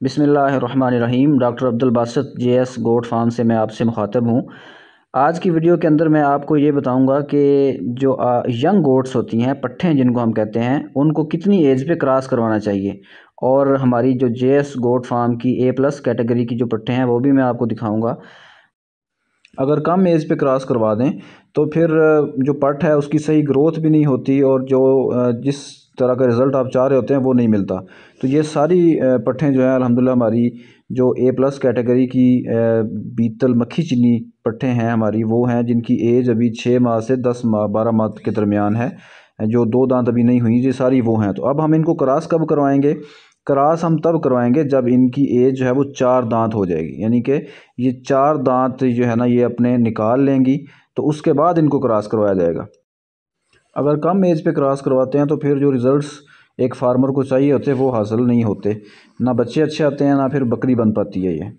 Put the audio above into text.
बिसमीम doctor Abdul Basat J S goat farm से मैं आपसे मुखातब हूँ। आज की वीडियो के अंदर मैं आपको ये बताऊँगा कि जो यंग गोट्स होती हैं, पट्ठे जिनको हम कहते हैं, उनको कितनी एज पे क्रॉस करवाना चाहिए? और हमारी जो जे एस गोट फार्म की ए प्लस कैटेगरी की जो पट्ठे हैं, वो भी मैं आपको दिखाऊँगा। अगर कम एज पे क्रॉस करवा दें तो फिर जो पट है, उसकी सही ग्रोथ भी नहीं होती और जो जिस तरह का रिज़ल्ट आप चाह रहे होते हैं, वो नहीं मिलता। तो ये सारी पट्ठें जो हैं, अल्हम्दुलिल्लाह, हमारी जो ए प्लस कैटेगरी की बीतल मक्खी चीनी पट्ठें हैं हमारी, वो हैं जिनकी एज अभी छः माह से दस माह, बारह माह के दरमियान है, जो दो दांत अभी नहीं हुई, ये सारी वो हैं। तो अब हम इनको क्रॉस कब करवाएँगे? क्रॉस हम तब करवाएँगे जब इनकी एज जो है वो चार दांत हो जाएगी। यानी कि ये चार दांत जो है ना ये अपने निकाल लेंगी तो उसके बाद इनको क्रॉस करवाया जाएगा। अगर कम एज पे क्रॉस करवाते हैं तो फिर जो रिज़ल्ट्स एक फार्मर को चाहिए होते, वो हासिल नहीं होते। ना बच्चे अच्छे आते हैं, ना फिर बकरी बन पाती है ये।